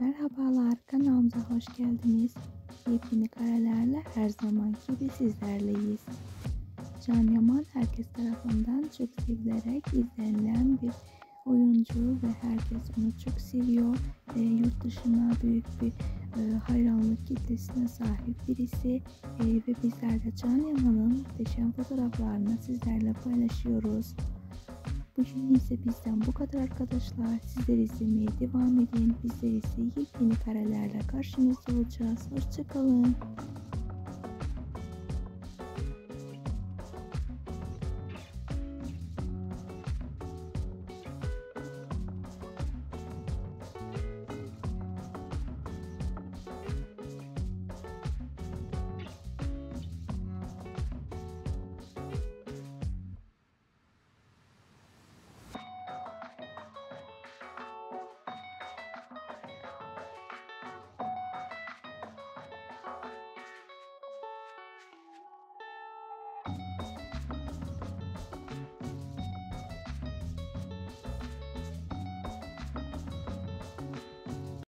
Merhabalar kanalımıza hoş geldiniz. Yepyeni karelerle her zaman gibi sizlerleyiz. Can Yaman herkes tarafından çok sevilerek izlenilen bir oyuncu ve herkes onu çok seviyor. E, yurt dışına büyük bir e, hayranlık kitlesine sahip birisi e, ve bizler de Can Yaman'ın muhteşem fotoğraflarını sizlerle paylaşıyoruz. Bugün ise bizden bu kadar arkadaşlar. Sizler izlemeye devam edin. Bizler ise yepyeni karelerle karşınızda olacağız. Hoşçakalın.